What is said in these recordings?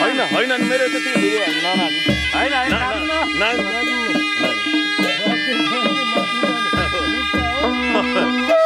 होइन होइन। मेरो ननाच्नु होइन होइन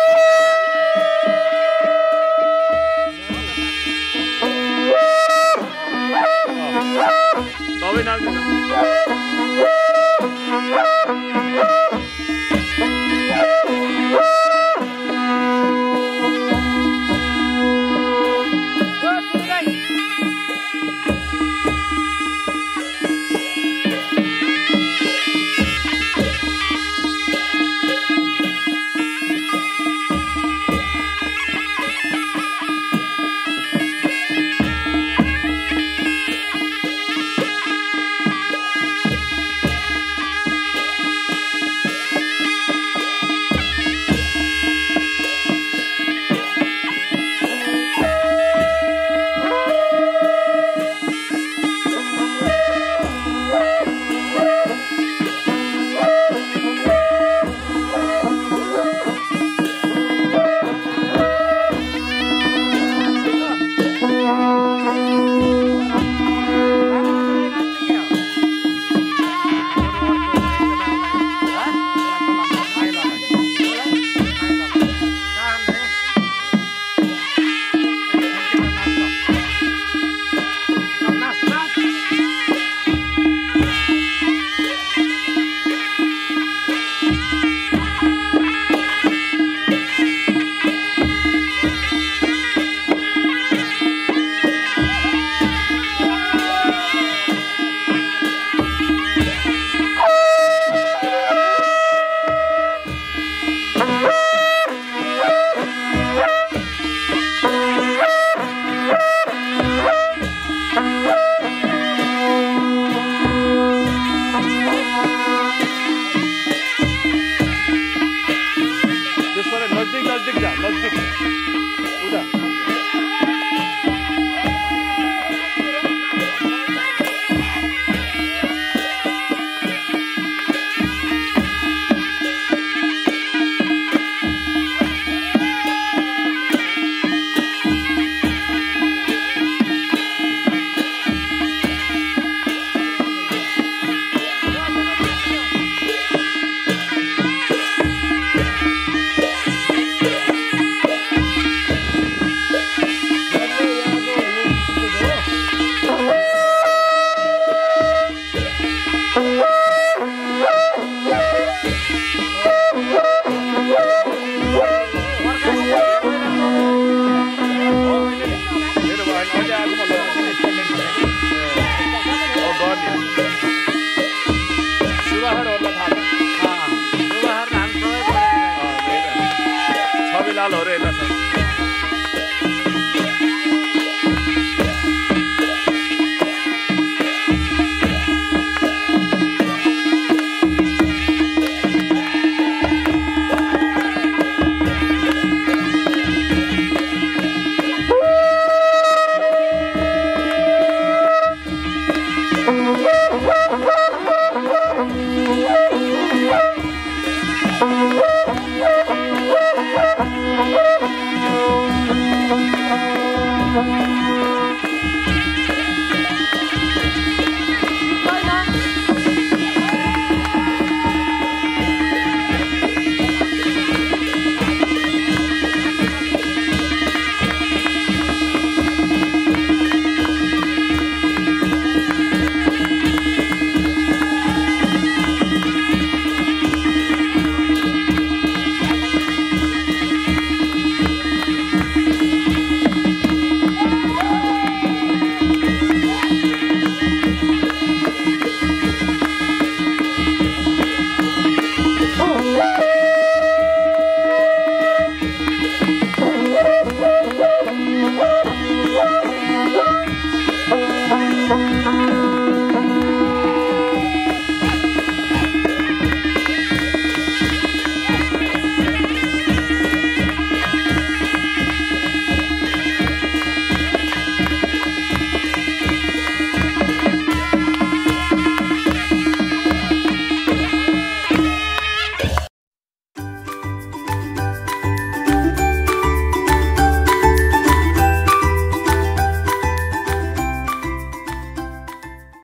la Lorena.